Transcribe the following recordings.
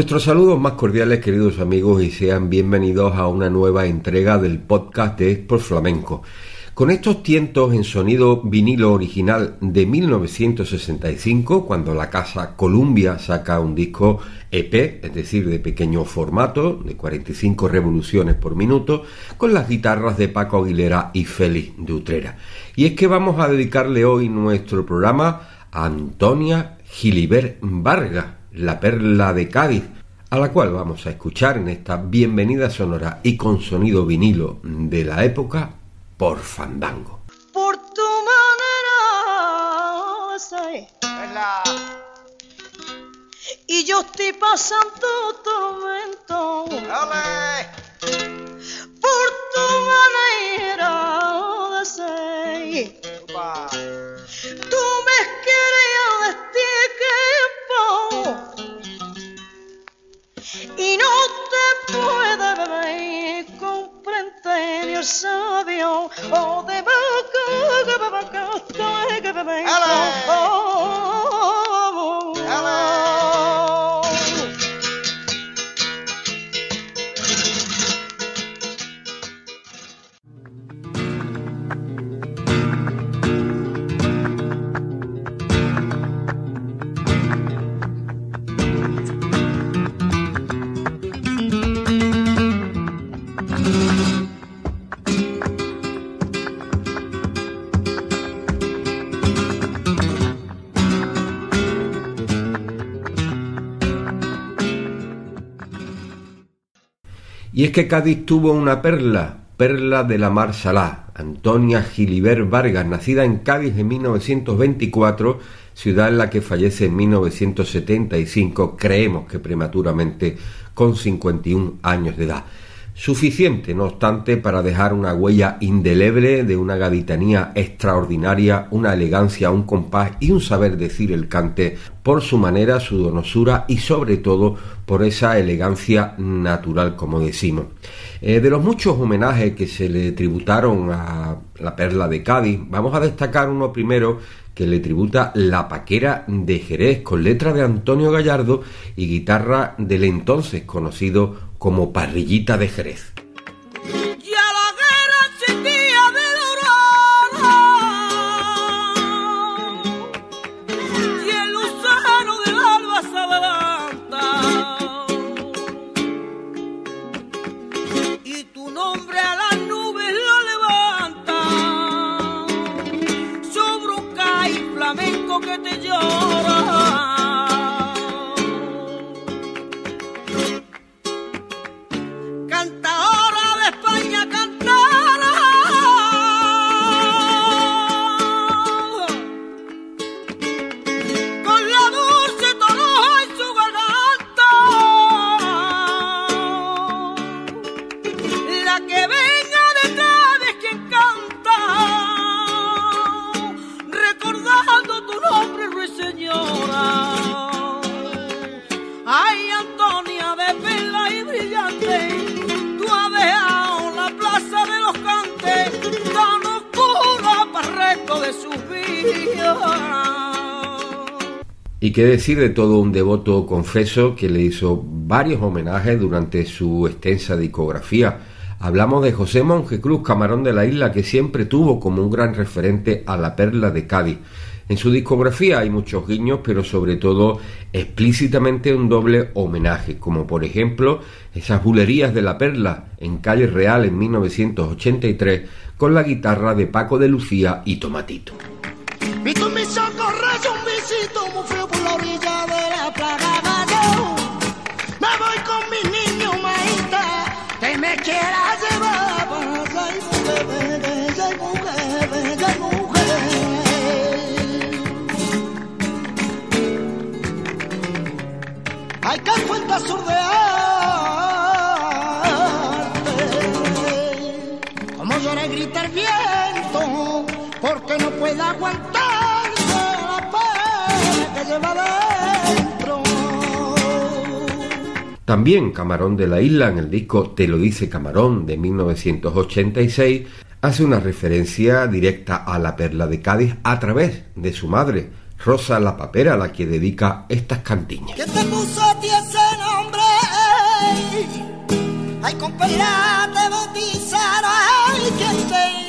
Nuestros saludos más cordiales, queridos amigos, y sean bienvenidos a una nueva entrega del podcast de Export Flamenco. Con estos tientos en sonido vinilo original de 1965, cuando la casa Columbia saca un disco EP, es decir, de pequeño formato, de 45 revoluciones por minuto, con las guitarras de Paco Aguilera y Félix de Utrera. Y es que vamos a dedicarle hoy nuestro programa a Antonia Gilibert Vargas, la perla de Cádiz, a la cual vamos a escuchar en esta bienvenida sonora y con sonido vinilo de la época por Fandango. por tu manera de ser. Y yo estoy pasando tormento por tu manera de ser. y no te puede comprender, yo sabio, o oh, de boca, boca, boca, boca, boca, Y es que Cádiz tuvo una perla, perla de la Mar Salá, Antonia Gilibert Vargas, nacida en Cádiz en 1924, ciudad en la que fallece en 1975, creemos que prematuramente, con 51 años de edad. Suficiente, no obstante, para dejar una huella indeleble de una gaditanía extraordinaria, una elegancia, un compás y un saber decir el cante por su manera, su donosura y sobre todo por esa elegancia natural, como decimos. Eh, de los muchos homenajes que se le tributaron a la perla de Cádiz, vamos a destacar uno primero que le tributa La Paquera de Jerez con letra de Antonio Gallardo y guitarra del entonces conocido como Parrillita de Jerez. Y qué decir de todo un devoto confeso que le hizo varios homenajes durante su extensa discografía Hablamos de José Monje Cruz, camarón de la isla, que siempre tuvo como un gran referente a la perla de Cádiz. En su discografía hay muchos guiños, pero sobre todo explícitamente un doble homenaje, como por ejemplo esas bulerías de la perla en Calle Real en 1983 con la guitarra de Paco de Lucía y Tomatito. Puede aguantar la pena que lleva dentro. También Camarón de la Isla, en el disco Te lo dice Camarón de 1986, hace una referencia directa a la perla de Cádiz a través de su madre, Rosa la Papera, a la que dedica estas cantiñas. ¿Quién te puso a ti ese nombre? Ay, compañera, te bautizaron. Ay, ¿quién te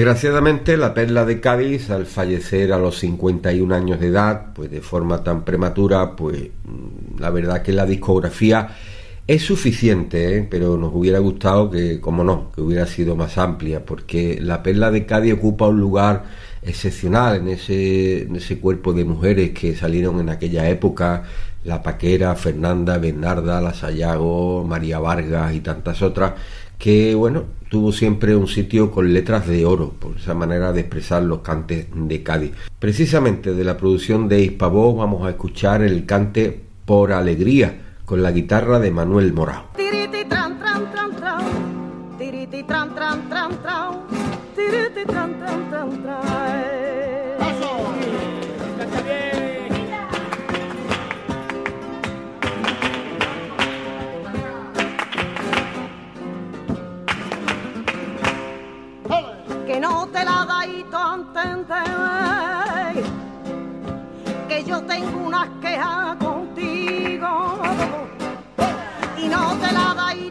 Desgraciadamente, la perla de Cádiz, al fallecer a los 51 años de edad, pues de forma tan prematura, pues mm, la verdad que la discografía es suficiente, ¿eh? pero nos hubiera gustado que, como no, que hubiera sido más amplia, porque la perla de Cádiz ocupa un lugar excepcional en ese, en ese cuerpo de mujeres que salieron en aquella época, la Paquera, Fernanda, Bernarda, la Sayago, María Vargas y tantas otras, que bueno, tuvo siempre un sitio con letras de oro, por esa manera de expresar los cantes de Cádiz. Precisamente de la producción de Hispavoz vamos a escuchar el cante Por Alegría, con la guitarra de Manuel Morao. Que yo tengo unas quejas contigo y no te la da y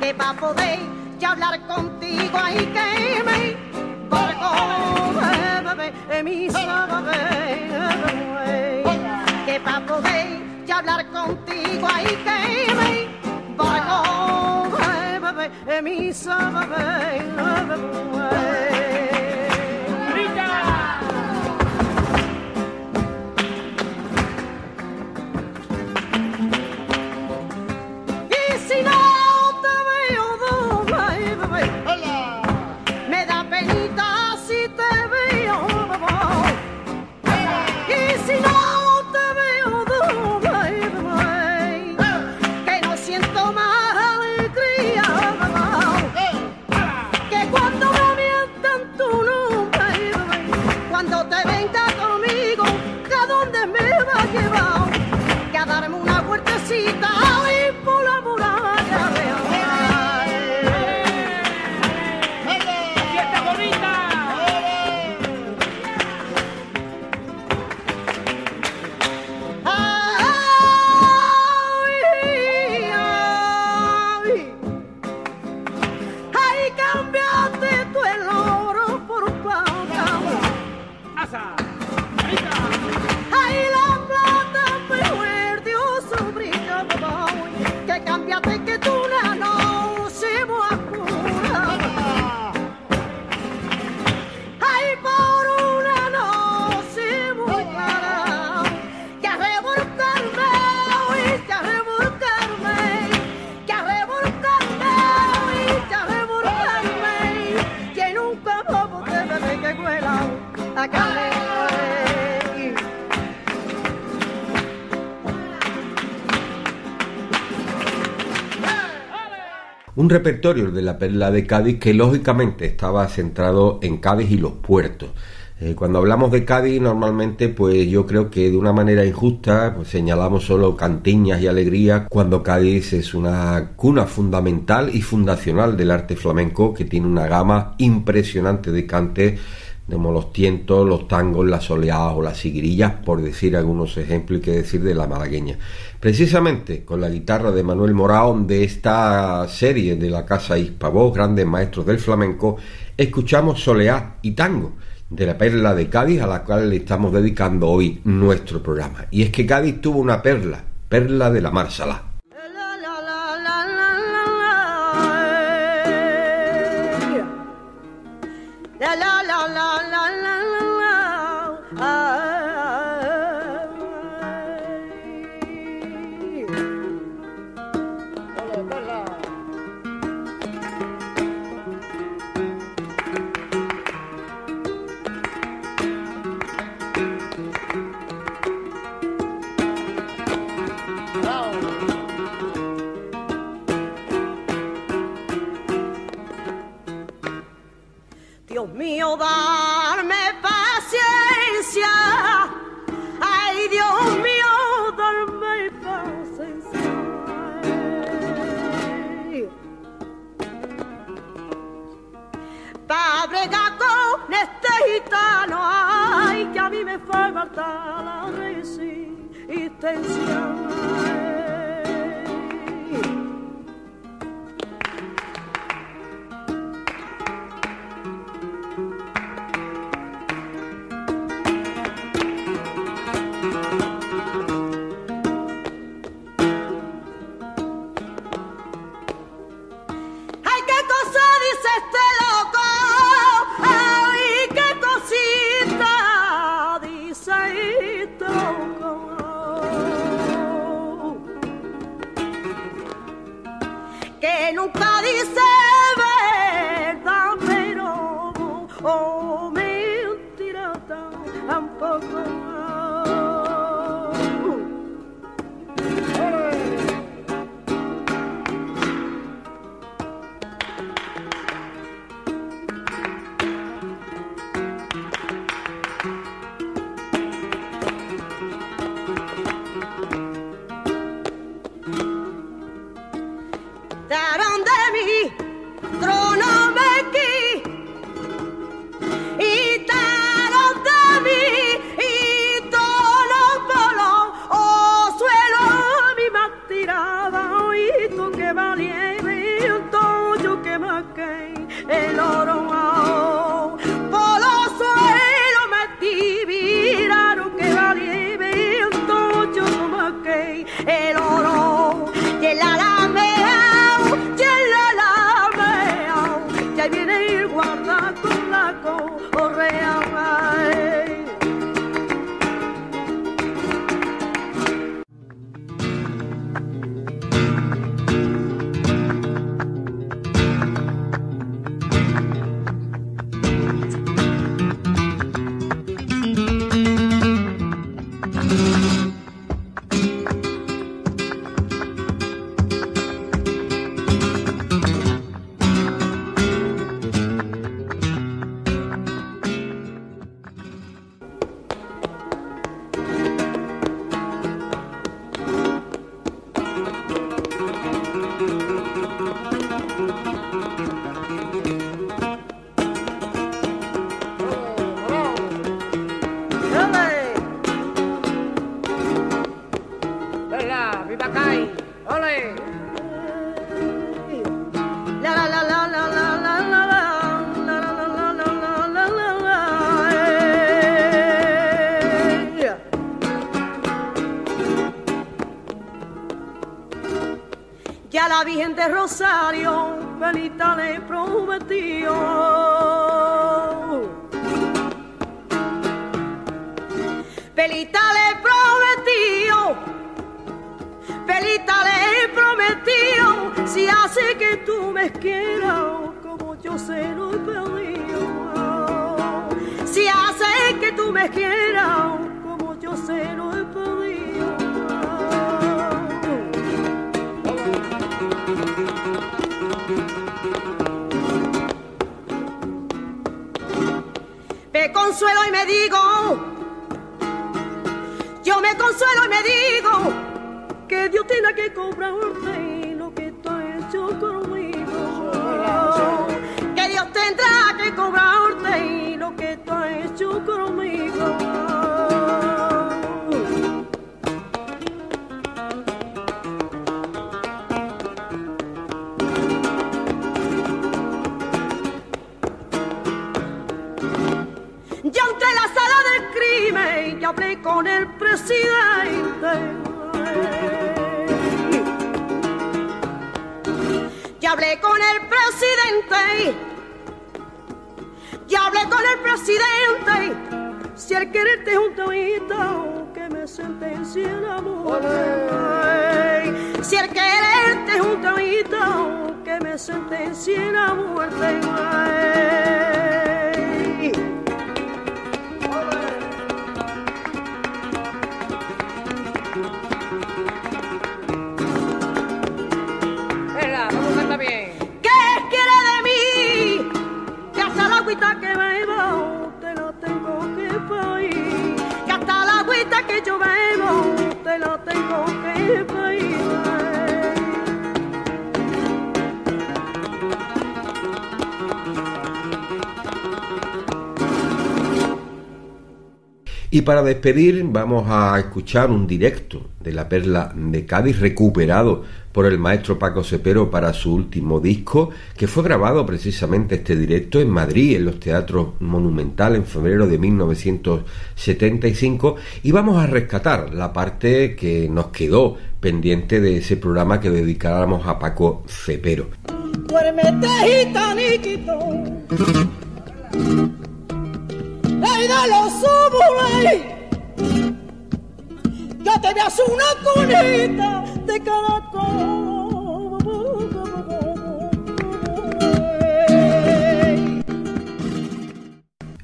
que para poder ya hablar contigo hay que me bebé mi bebé que para poder ya hablar contigo hay que me e mi sa va bene Repertorio de la Perla de Cádiz que lógicamente estaba centrado en Cádiz y los puertos. Eh, cuando hablamos de Cádiz normalmente pues yo creo que de una manera injusta pues, señalamos solo cantiñas y alegrías cuando Cádiz es una cuna fundamental y fundacional del arte flamenco que tiene una gama impresionante de cantes como los tientos, los tangos, las soleadas o las siguirillas, por decir algunos ejemplos y que decir de la malagueña. Precisamente con la guitarra de Manuel Moraón de esta serie de la Casa Hispavoz, grandes maestros del flamenco, escuchamos soleá y tango de la perla de Cádiz a la cual le estamos dedicando hoy nuestro programa. Y es que Cádiz tuvo una perla, perla de la Marsala. la la la la la la la. Oh. darme paciencia. Ay, Dios mío, darme paciencia. Pa' bregar con este gitano, ay, que a mí me fue matar la resistencia. that on them he throws. Rosario, Felita le prometió. Felita le prometió, Felita le prometió, si hace que tú me quieras como yo se lo he pedido. Si hace que tú me quieras como yo se lo consuelo y me digo, yo me consuelo y me digo que Dios tiene que cobrarte quererte es un tabito que me sentencia la muerte. Si el quererte es un tabito que me sentencia la muerte. que Y para despedir vamos a escuchar un directo de la perla de Cádiz recuperado por el maestro Paco Cepero para su último disco, que fue grabado precisamente este directo en Madrid, en los teatros Monumental, en febrero de 1975, y vamos a rescatar la parte que nos quedó pendiente de ese programa que dedicáramos a Paco Cepero. Ya te veas una cunita de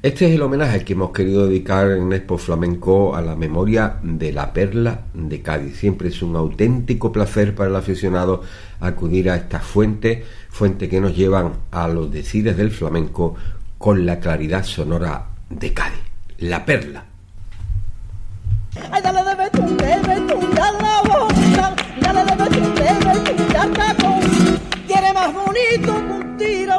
Este es el homenaje que hemos querido dedicar en Expo Flamenco a la memoria de la perla de Cádiz. Siempre es un auténtico placer para el aficionado acudir a esta fuente, fuente que nos llevan a los decides del flamenco con la claridad sonora de Cádiz, la perla. Más bonito un tiro